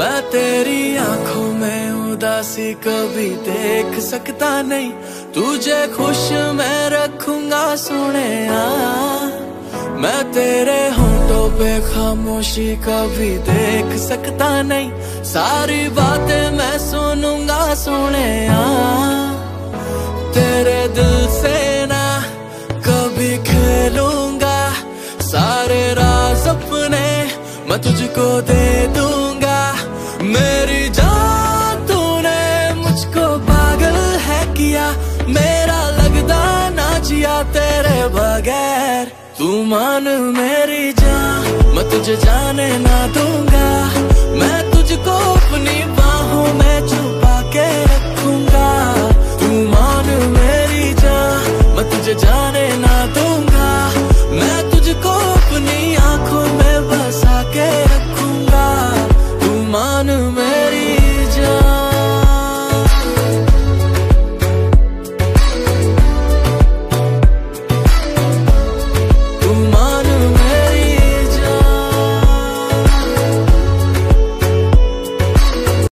मैं तेरी आँखों में उदासी कभी देख सकता नहीं। तुझे खुश मैं रखूँगा सुने मैं तेरे होठों पे खामोशी कभी देख सकता नहीं। सारी बातें मैं सुनूँगा सुने तेरे दिल से ना कभी खेलूँगा। सारे राज अपने, मैं तुझको दे। दूँगा मेरी जान तूने मुझको पागल है किया। मेरा लगदा ना जिया तेरे बगैर। तू मान मेरी जान, मैं तुझे जाने ना दूँगा।